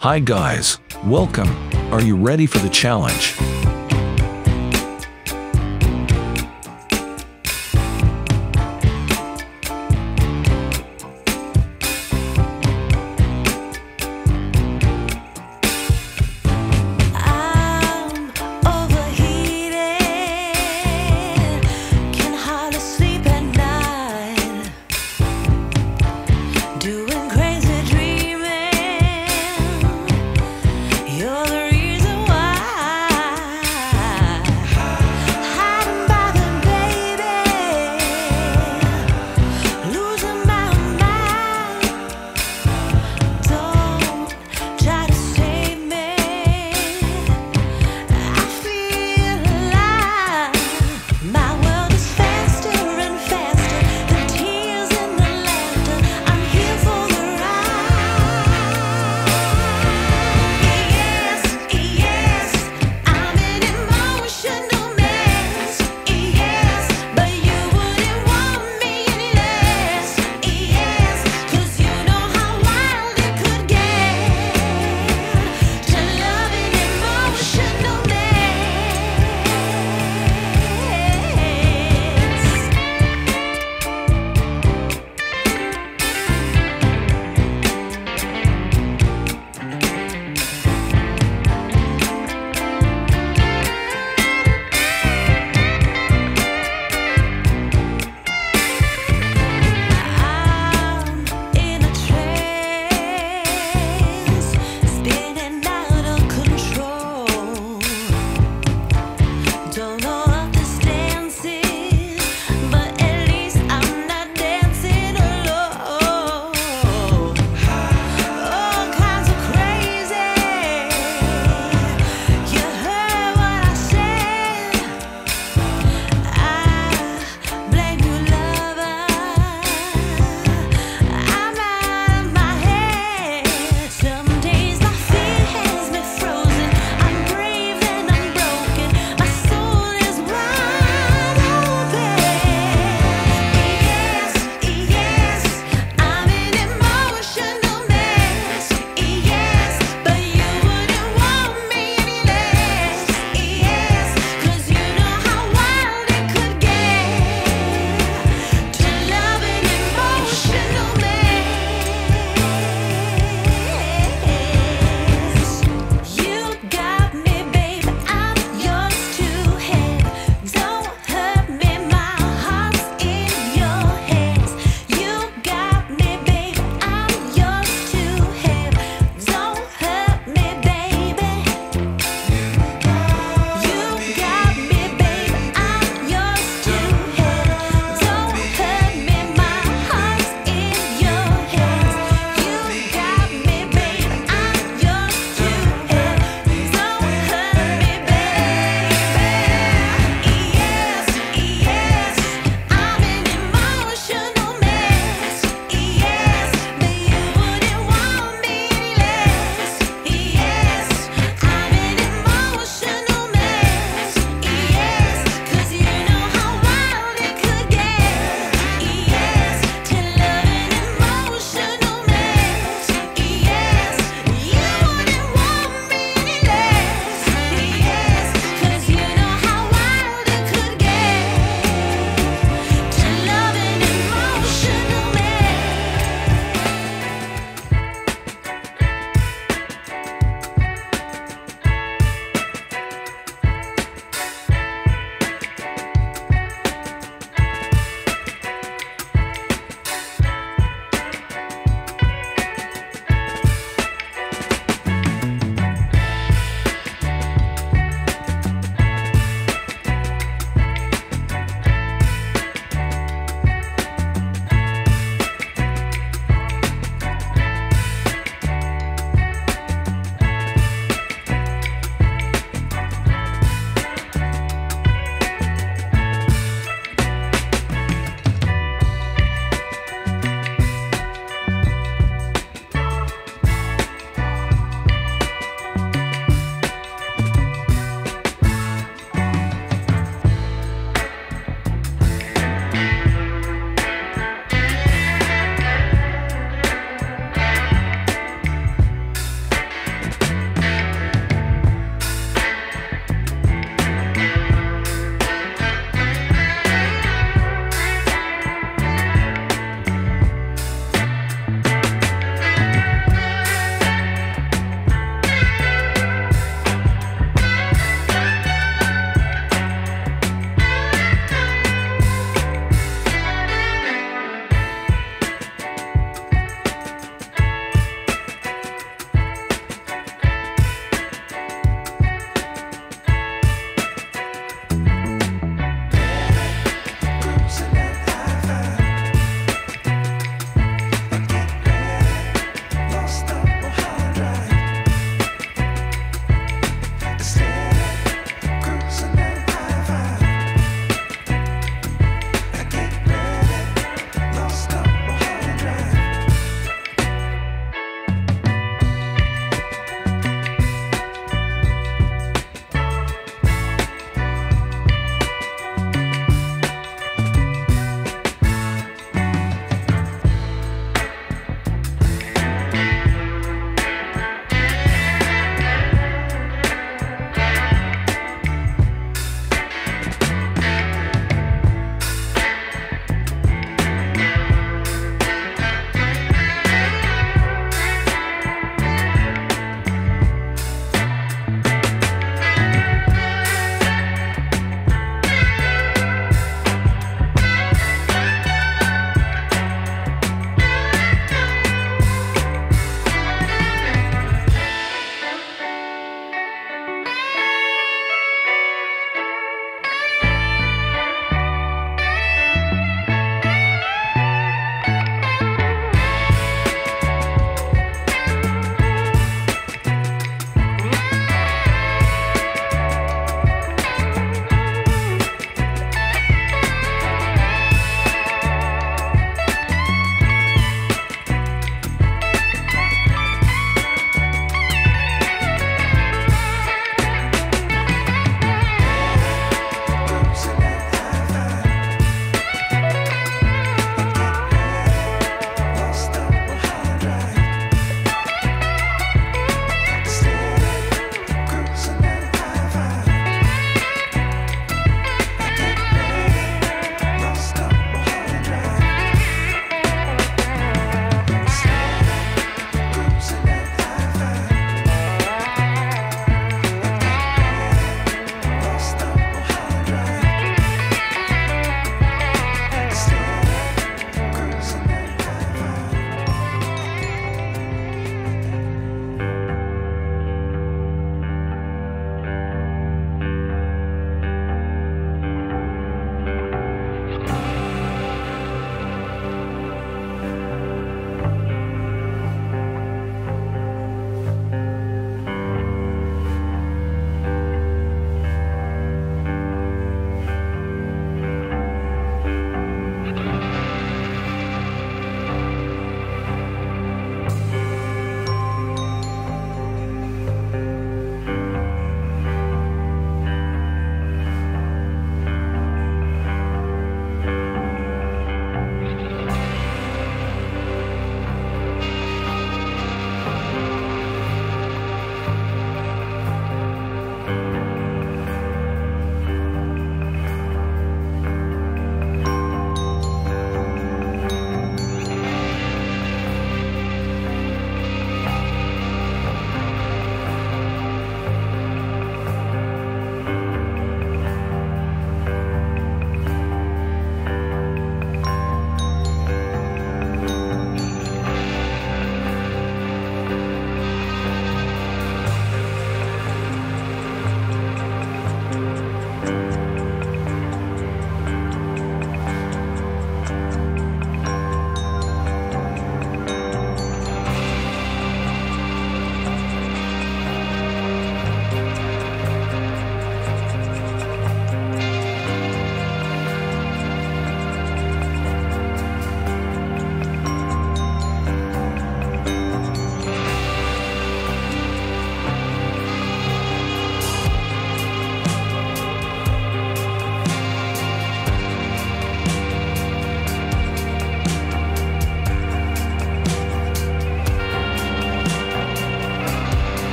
Hi guys, welcome. Are you ready for the challenge?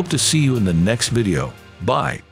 Hope to see you in the next video. Bye.